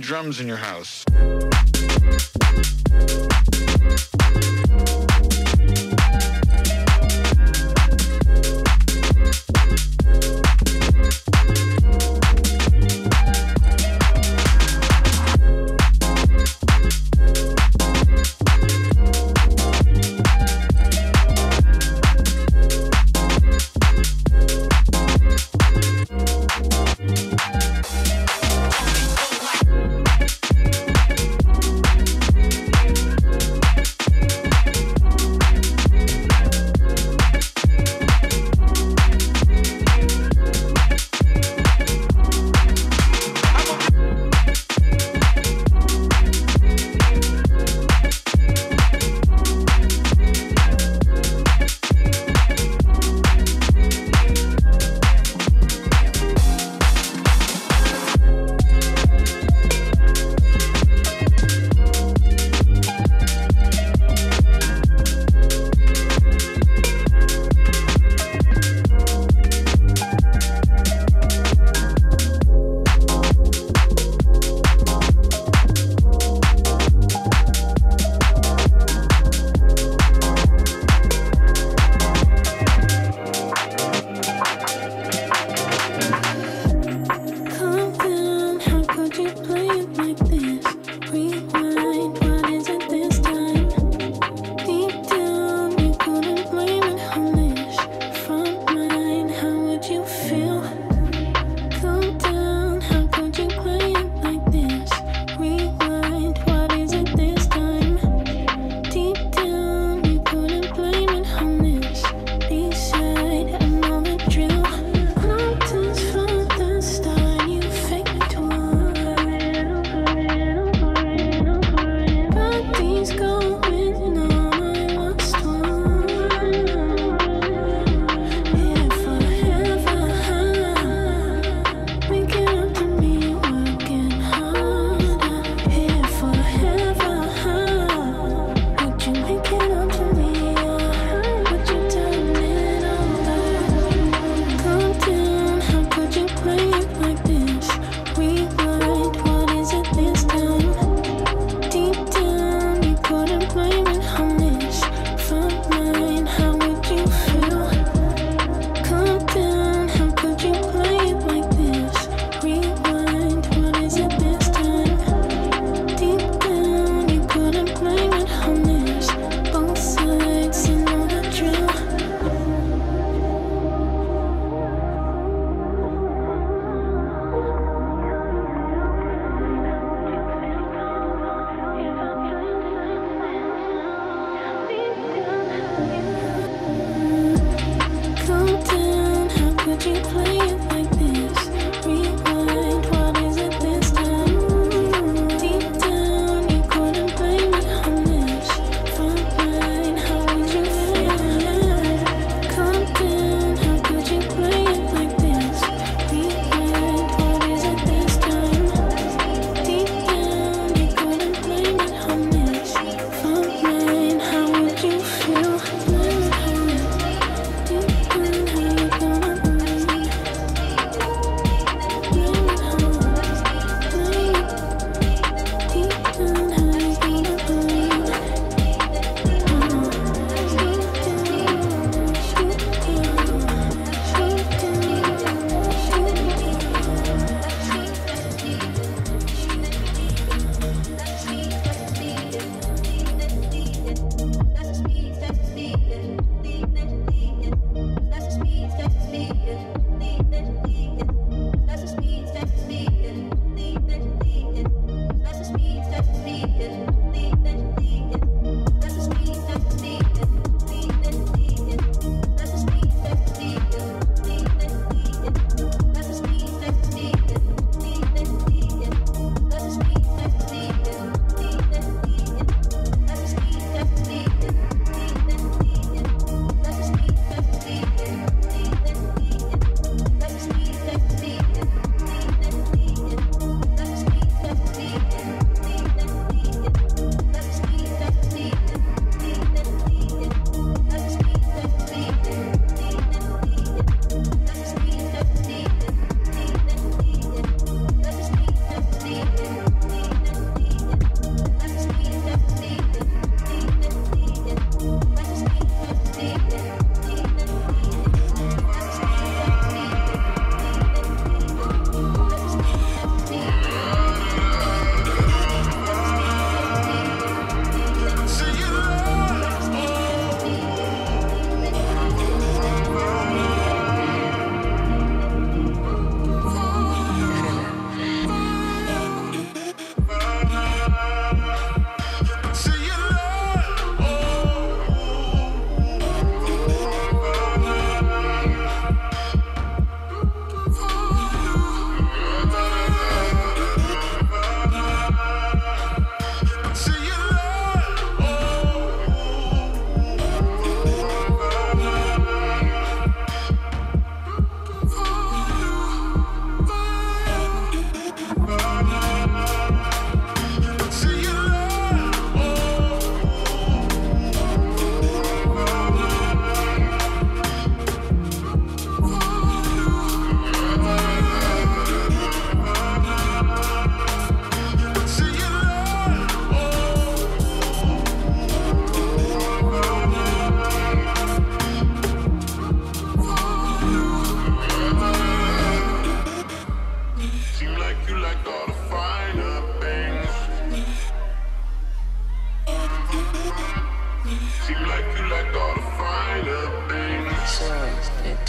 drums in your house?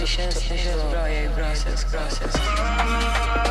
Tishes, tishes, broye, grosses, grosses.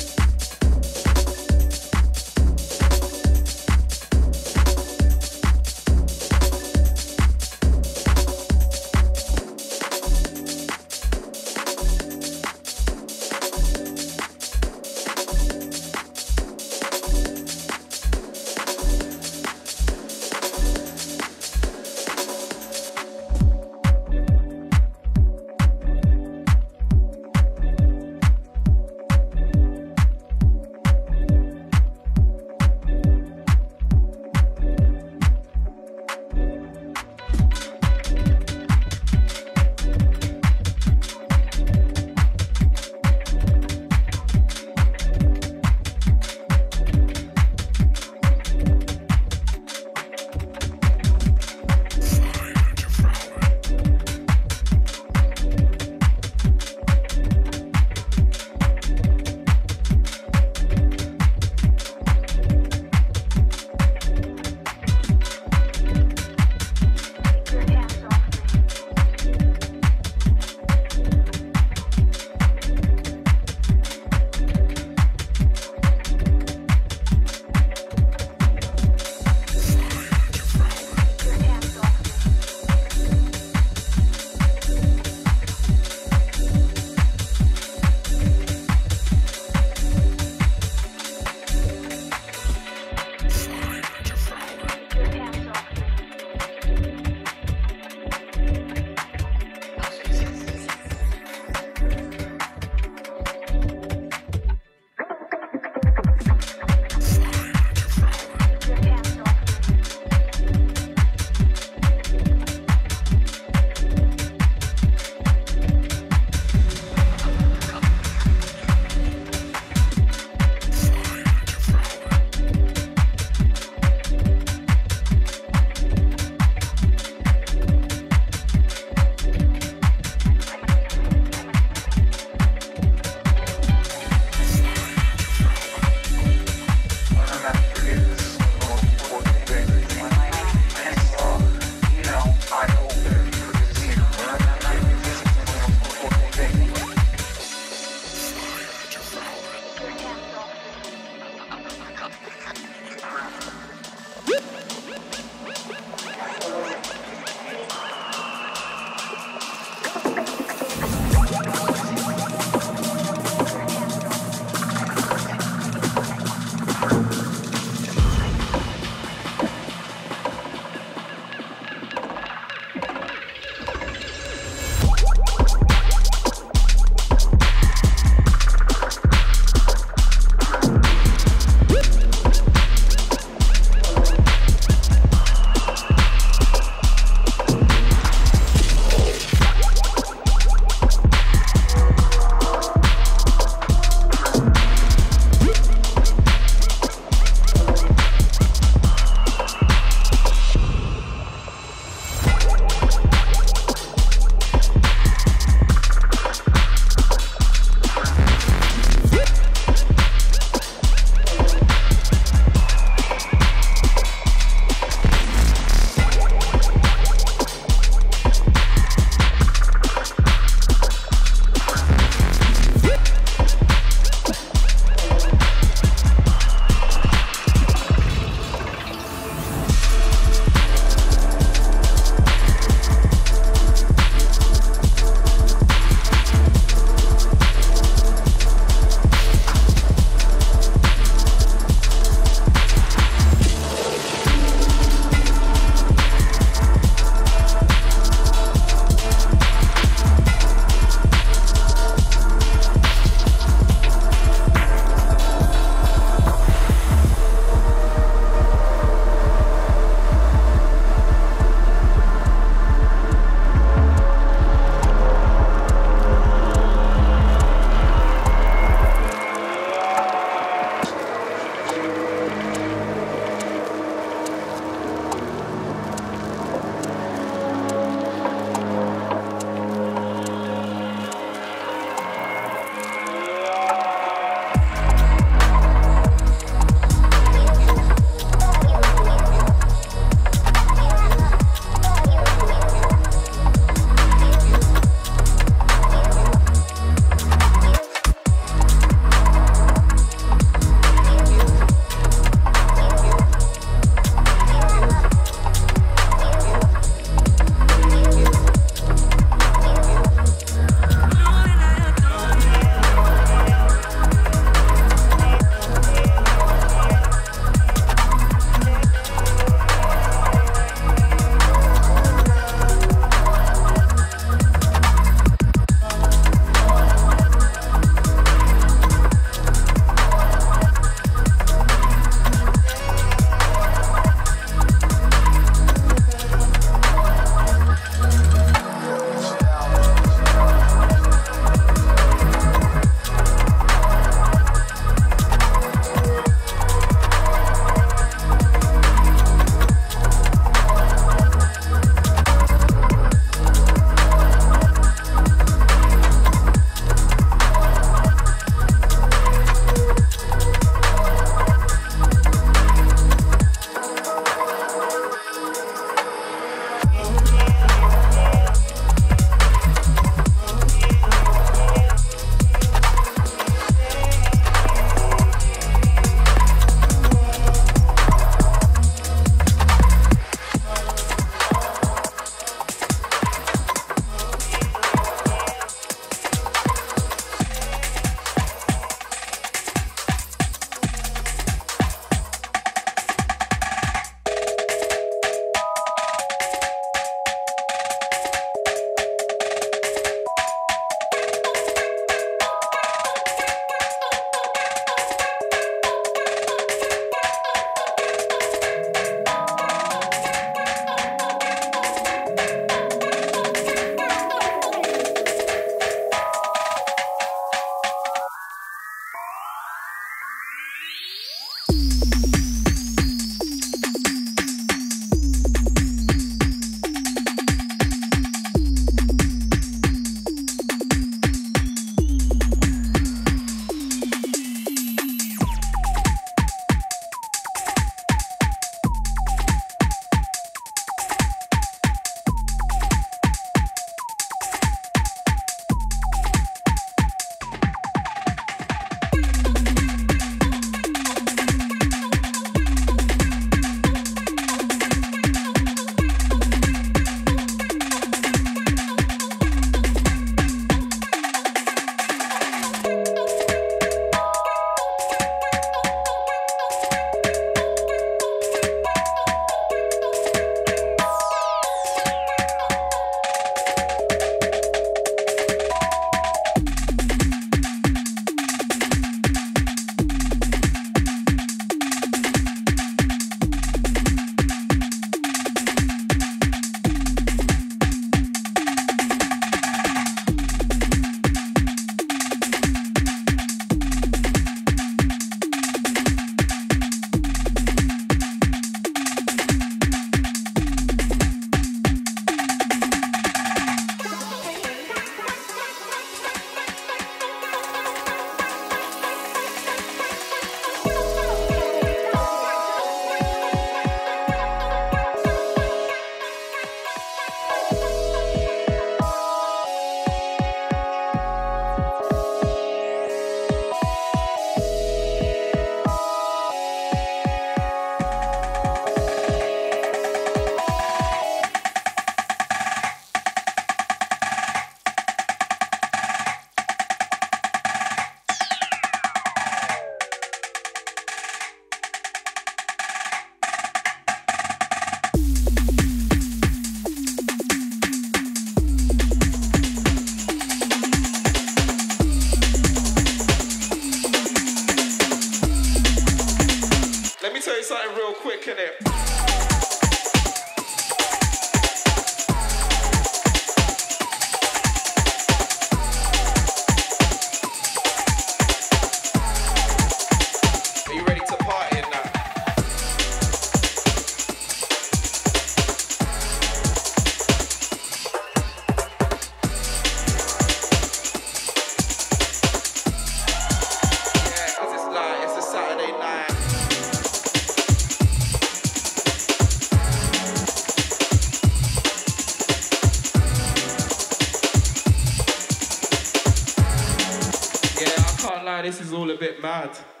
This is all a bit mad.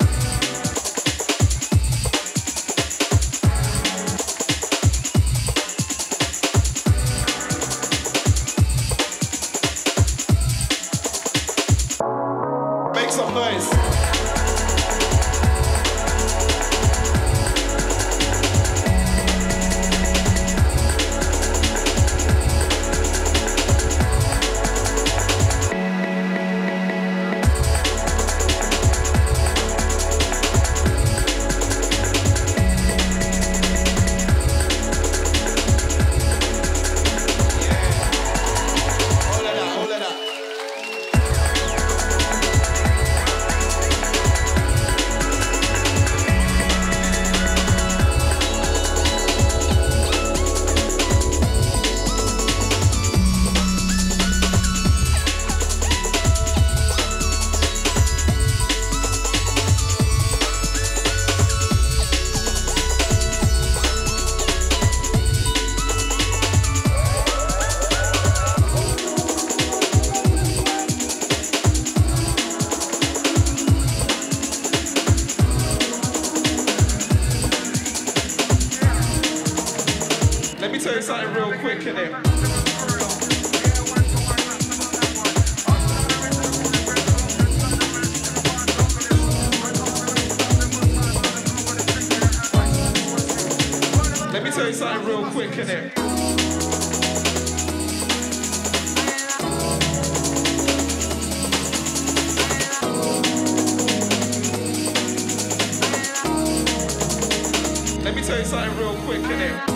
Me tell you something real quick, innit?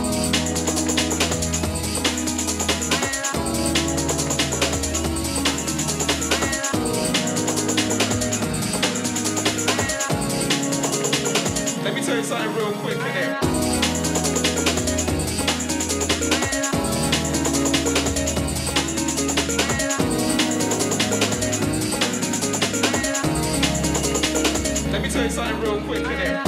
Let me tell you something real quick, innit? Let me tell you something real quick, innit?